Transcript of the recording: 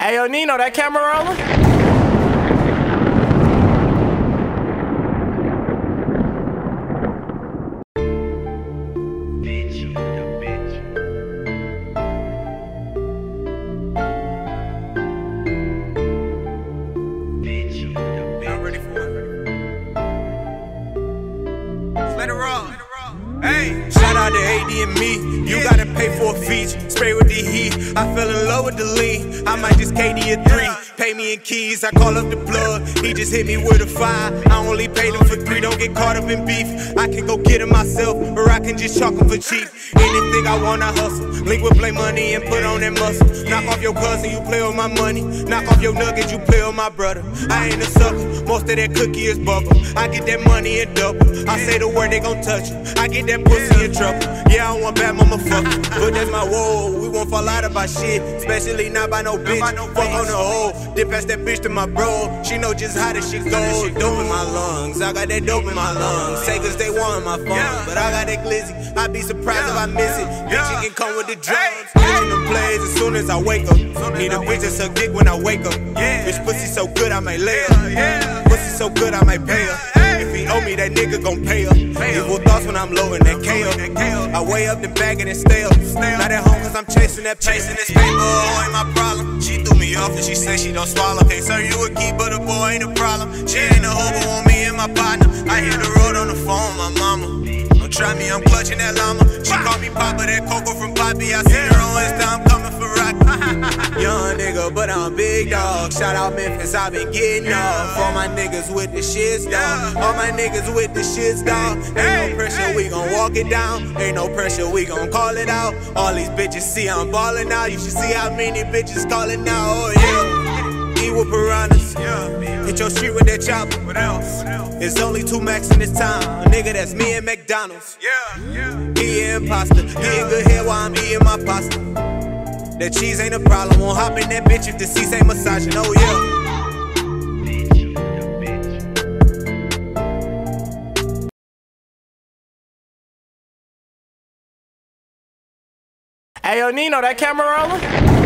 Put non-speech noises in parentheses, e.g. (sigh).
Hey, yo, Nino, that camera rolling? Shout out to AD and me. You gotta pay for a feature. Spray with the heat. I fell in love with the lean. I might just KD a three. Pay me in keys. I call up the plug. He just hit me with a five. I only paid him for three. Don't get caught up in beef. I can go get him myself, or can just chalk him for cheap. Anything I want, I hustle. Link with Blame Money and put on that muscle. Knock off your cousin, you play with my money. Knock off your nuggets, you play with my brother. I ain't a sucker. Most of that cookie is bubble. I get that money in double. I say the word, they gon' touch you. I get that pussy in trouble. Yeah, I want bad mama fuck. But that's my whoa. We won't fall out about shit. Especially not by no bitch. Fuck on the hole. Dip past that bitch to my bro. She know just how this shit go. Dope in my lungs. I got that dope in my lungs. Say cause they want my phone. But I got that glizzy. I'd be surprised if I miss it. Bitch, you can come with the drums. Bitch, them plays as soon as I wake up. Need a bitch that's a dick when I wake up. Bitch, pussy so good I might lay her. Pussy so good I might pay her. If he owe me, that nigga gon' pay her. Evil thoughts when I'm low in that KO. I weigh up the bag and it stay up. Not at home cause I'm chasing that chasing this paper. Oh, ain't my problem. She threw me off and she said she don't swallow. Can't serve you a key, but a boy ain't a problem. She ain't a hoe, but want me and my partner. I hit the road on the phone, my mama. Try me, I'm clutching that llama. She call me Papa, that Coco from Poppy. I see her on Insta, I'm coming for rock. (laughs) Young nigga, but I'm big dog. Shout out Memphis, i been getting off. All my niggas with the shits, dog. All my niggas with the shits, dog. Ain't no pressure, we gon' walk it down. Ain't no pressure, we gon' call it out. All these bitches see I'm ballin' out. You should see how many bitches callin' out. Oh yeah. Eat with piranhas. Hit your street with that chopper. What else? It's only two max in this town. A nigga that's me and McDonald's. Yeah. He an imposter. He in good head while I'm eating my pasta. That cheese ain't a problem. Won't hop in that bitch if the seats ain't massaging. Oh yeah. Hey, yo, Nino, that camera rolling?